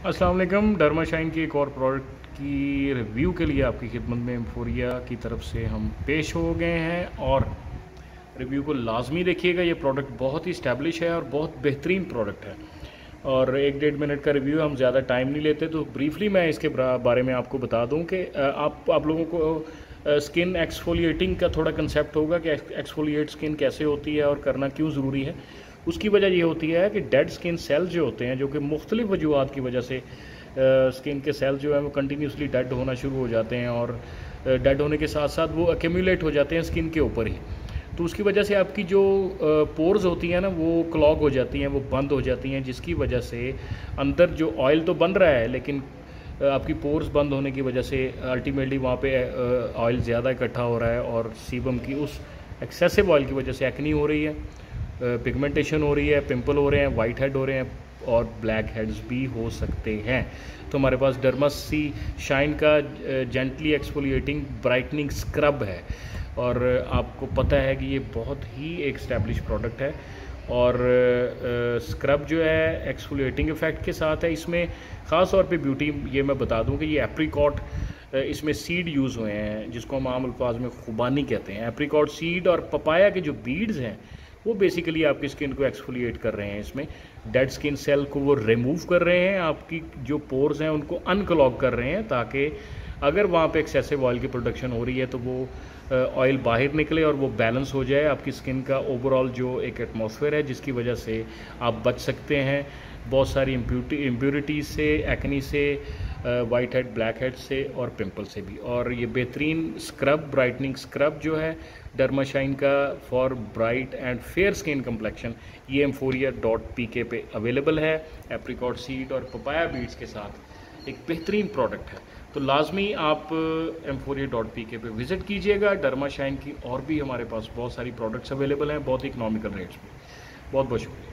अस्सलाम वालेकुम डर्माशाइन की एक और प्रोडक्ट की रिव्यू के लिए आपकी खिदमत में एम्फोरिया की तरफ़ से हम पेश हो गए हैं और रिव्यू को लाजमी देखिएगा, ये प्रोडक्ट बहुत ही स्टैब्लिश है और बहुत बेहतरीन प्रोडक्ट है। और एक डेढ़ मिनट का रिव्यू हम ज़्यादा टाइम नहीं लेते तो ब्रीफली मैं इसके बारे में आपको बता दूँ कि आप आप लोगों को स्किन एक्सफोलिएटिंग का थोड़ा कंसेप्ट होगा कि एक्सफोलिएट स्किन कैसे होती है और करना क्यों ज़रूरी है। उसकी वजह ये होती है कि डेड स्किन सेल्स जो होते हैं, जो कि मुख्तलिफ़ वजूहत की वजह से स्किन के सेल्स जो है, वो कंटिन्यूसली डेड होना शुरू हो जाते हैं और डेड होने के साथ साथ वो अकेमुलेट हो जाते हैं स्किन के ऊपर ही। तो उसकी वजह से आपकी जो पोर्स होती हैं ना, वो क्लॉग हो जाती हैं, वो बंद हो जाती हैं, जिसकी वजह से अंदर जो ऑयल तो बन रहा है, लेकिन आपकी पोर्स बंद होने की वजह से अल्टीमेटली वहाँ पे ऑयल ज़्यादा इकट्ठा हो रहा है और सीबम की उस एक्सेसिव ऑयल की वजह से एक्नी हो रही है। पिगमेंटेशन हो रही है, पिंपल हो रहे हैं वाइट हेड हो रहे हैं और ब्लैक हेड्स भी हो सकते हैं। तो हमारे पास डर्मस सी शाइन का जेंटली एक्सफोलिएटिंग ब्राइटनिंग स्क्रब है। और आपको पता है कि ये बहुत ही एक स्टैब्लिश प्रोडक्ट है। और स्क्रब जो है एक्सफोलिएटिंग इफ़ेक्ट के साथ है। इसमें ख़ास तौर पे ब्यूटी ये मैं बता दूँ कि ये एप्रीकॉट इसमें सीड यूज़ हुए हैं, जिसको हम आम अल्फाज में खुबानी कहते हैं। एप्रीकॉट सीड और पपाया के जो बीड्स हैं वो बेसिकली आपकी स्किन को एक्सफोलिएट कर रहे हैं इसमें। डेड स्किन सेल को वो रिमूव कर रहे हैं, आपकी जो पोर्स हैं उनको अनक्लॉग कर रहे हैं ताकि अगर वहाँ पे एक्सेसिव ऑयल की प्रोडक्शन हो रही है तो वो ऑयल बाहर निकले और वो बैलेंस हो जाए आपकी स्किन का ओवरऑल जो एक एटमॉस्फेयर है जिसकी वजह से आप बच सकते हैं। बहुत सारी इम्प्यूटी इम्प्योरिटीज से एक्नी से वाइट हेड ब्लैक हेड से और पिंपल से भी। और ये बेहतरीन स्क्रब ब्राइटनिंग स्क्रब जो है डर्माशाइन का for bright and fair skin complexion ये एम्फोरिया डॉट पी के पे अवेलेबल है। एप्रिकॉट सीड और पपाया बीड्स के साथ एक बेहतरीन प्रोडक्ट है। तो लाजमी आप एम्फोरिया डॉट पी के पे विज़िट कीजिएगा। डर्माशाइन की और भी हमारे पास बहुत सारी प्रोडक्ट्स अवेलेबल हैं, बहुत इकनॉमिकल रेट्स में। बहुत बहुत शुक्रिया।